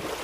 you